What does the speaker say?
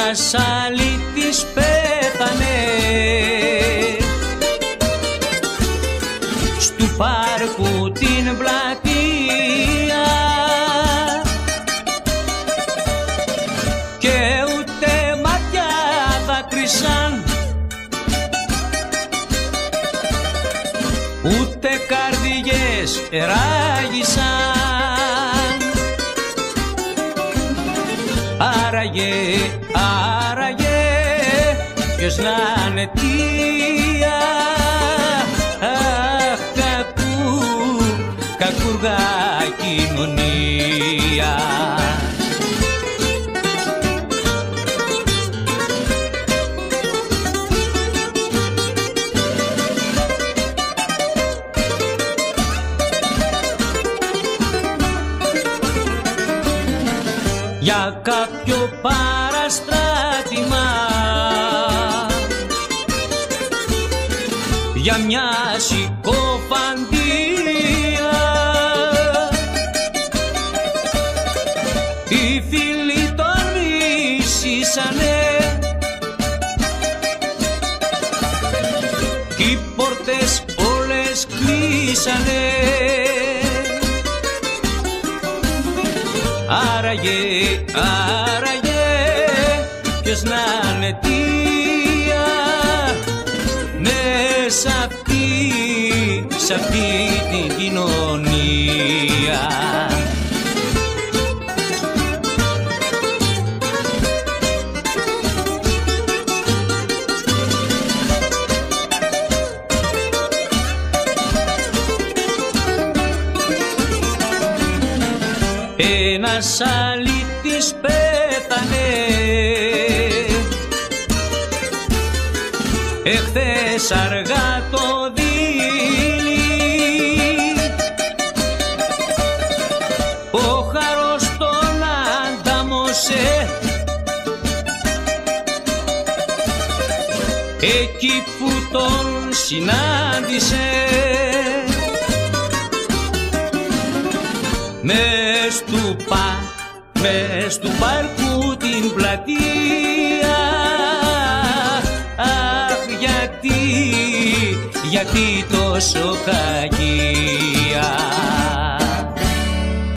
ένας αλήτης πέθανε. Στου πάρκου την πλατεία και ούτε μάτια δάκρυσαν ούτε καρδιές εράγησαν Άραγε, άραγε, ποιος να είναι αιτία Αχ, κακού, κακούργα κοινωνία για κάποιο παραστράτημα. Για μια συκοφαντία. Οι φίλοι τον ίσησανε κι οι πόρτες όλες κλείσανε Άραγε, άραγε, ποιος να είναι αιτία Ναι, σ' αυτή, σ' αυτή την κοινωνία ένας αλήτης πέθανε. Εχθές αργά το δίλη ο χαρός τον αντάμωσε εκεί που τον συνάντησε μες του πα, μες του πάρκου την πλατεία. Αχ γιατί, γιατί τόσο κακία